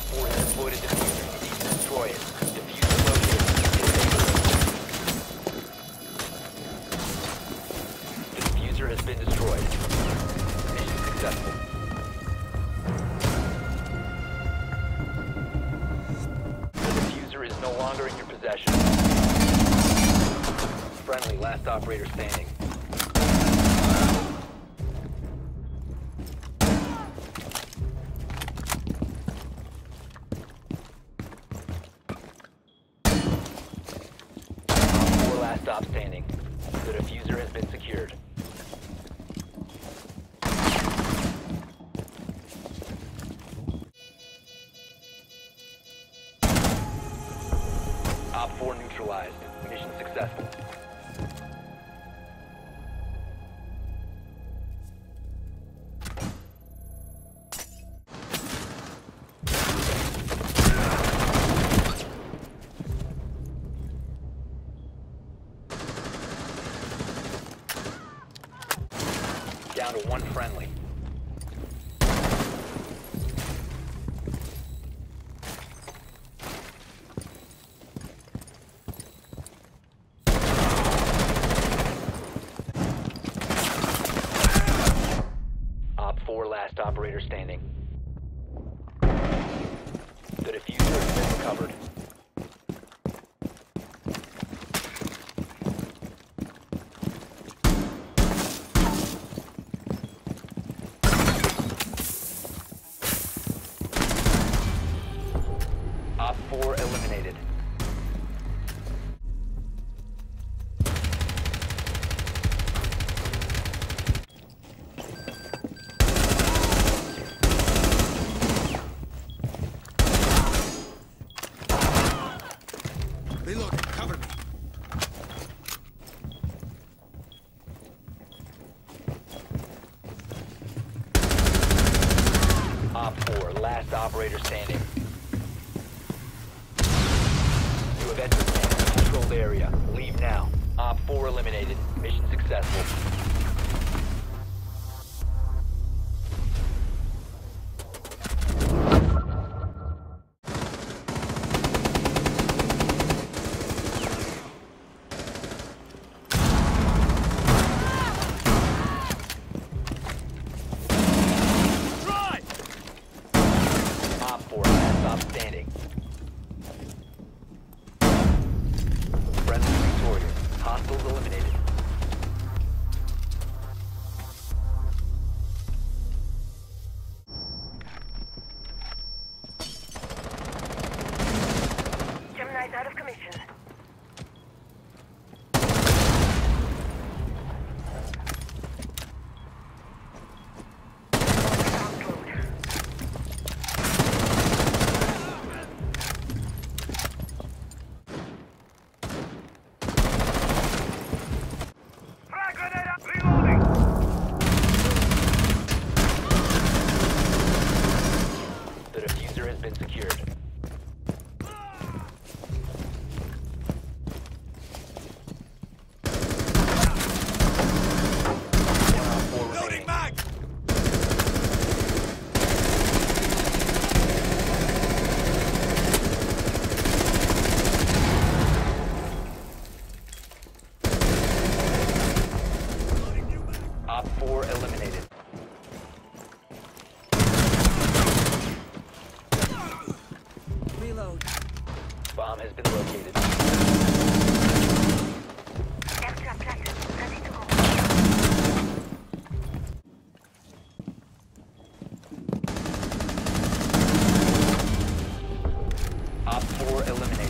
Op 4 has deployed a defuser. You need to destroy it. Defuser located. The defuser has been destroyed. Mission successful. The defuser is no longer in your possession. Friendly, last operator standing. Stop. The defuser has been secured. Op 4 neutralized. Mission successful. Down to one friendly. Op 4 last operator standing. The defuser has been recovered. Operator standing. You have entered the controlled area. Leave now. Op 4 eliminated. Mission successful. Bomb has been located. Op 4 eliminated.